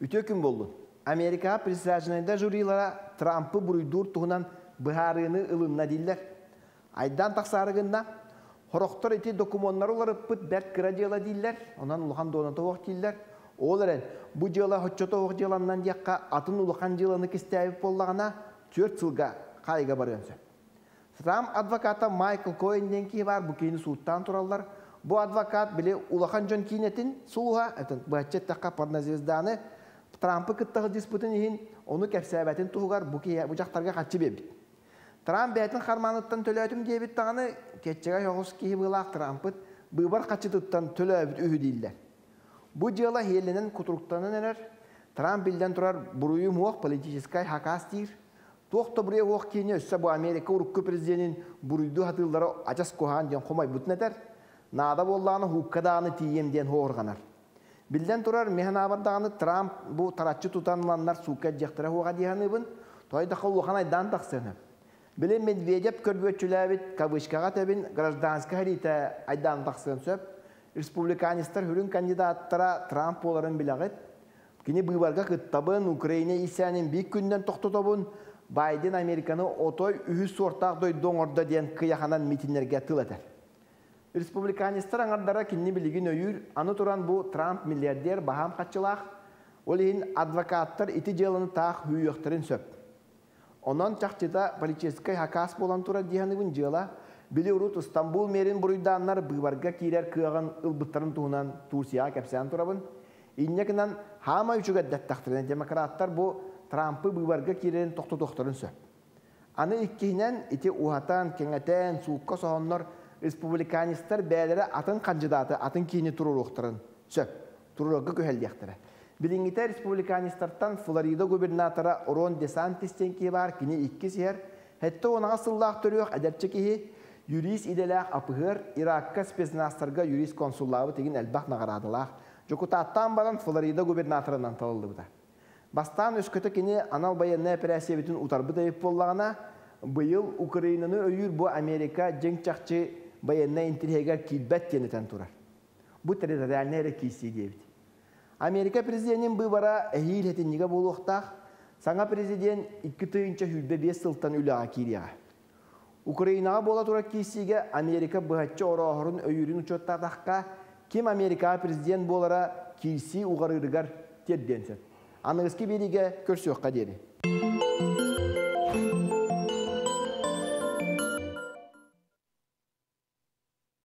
Үтө күн болду. Америка присяжнайда журилара Трампы буруйдур туһунан быһарыны ылынна диллер. Айдан тақсарыгында хороқтор ити документтар оларыппыт бәт кыра дела диллер. Онан улахан доната оқ диллер. Ол эрен бу жела хоччото оқ желаннан дияққа атын улахан желаны кистәйіп боллағана 4 жылга қайға барынсы. Трамп адвоката Майкл Коэнден ки бар бу кейini суuттан тураллар. Бу адвокат биле улахан жон кинетин сууга этен бачет такка порнозвезданы Трампы кыттагы диспутын иһин оны бу ки бу жактарга качы бебит. Трамп бәтин харманыттан төлөтүм дебит таганы кетчеге йогус ки булак Трампы быбар качытыттан төлөбүт үһү диллер. Бу жыла хеленен кутуруктанын эрер. Трамп билден турар буруйу муак политическай хакастир. Тоқта бурия оқ кейіне өссі бұ Америка ұрыққы президентін бұруйду хатылдары ачас кохан ден қомай бұтнетер, нада боллағаны хуққадағаны тием ден хоғырғанар. Білден тұрар мехен абардағаны Трамп бұ таратчы тұтаныланлар суққа жақтыра хоға дейханы бұн, тойда қылуған айдан тақсыны. Біле Медведев көрбөтчүләбит кавычкаға тәбін гражданскы харита айдан тақсын сөп, республиканистар хүрін кандидаттара Трамп оларын білағыт, Кини быйбарга кыттабын Украина исәнин бик күнден тоқтотобын Байден Американы отой үһүс сортақ дой доңорда ден кыяханан митинлерге тылатар. Республиканистар аңардара кинни билигин өйүр, аны туран бу Трамп миллиардер бахам качылах, ол адвокаттар ити jelаны тах хүйөктөрүн сөп. Онон чакчыда полицейский хакас болан тура диханыбын жела, били урут Стамбул мерин буруйданнар быйбарга кирер кыаган ылбыттарын туунан Турция кепсен турабын. Иннекинан хама үчүгө даттактырын демократтар бу Трампы быйбарга кирен тохто тохторун сөп. Аны иккинен ити ухатан кеңетен суукка соһоннор республиканистар бәлері атын кандидаты атын кийини туруруктарын сөп. Турурга көһелдияктыра. Билиңите республиканистардан Флорида губернаторы Орон Десантис тенки бар кини икки сер. Хетте онага сыллах төрүөх әдерче кихи юрист иделах апыгыр Иракка спецнастарга юрист консуллабы теген әлбақ нағарадылах. Жокутаттан баран Флорида губернаторынан талылды бұда. Бастан өскөтө кини анал баянна операция битин утарбы тайып боллагана быйыл Украинаны өйүр бу Америка жең чакчы баянна интерхегер килбет тенетен турар. Бу территориальный рекиси дебит. Америка президентин быбара эхил хетинниге болуктах саңа президент 2 тыйынча хүлбе 5 сылтан үлага кирияга. Украинага бола тура кисиге Америка быхатчы ороохорун өйүрүн учоттатакка ким Америка президент болара киси угарырыгар терденсен. Аныңызки бериге көрсөкка дери.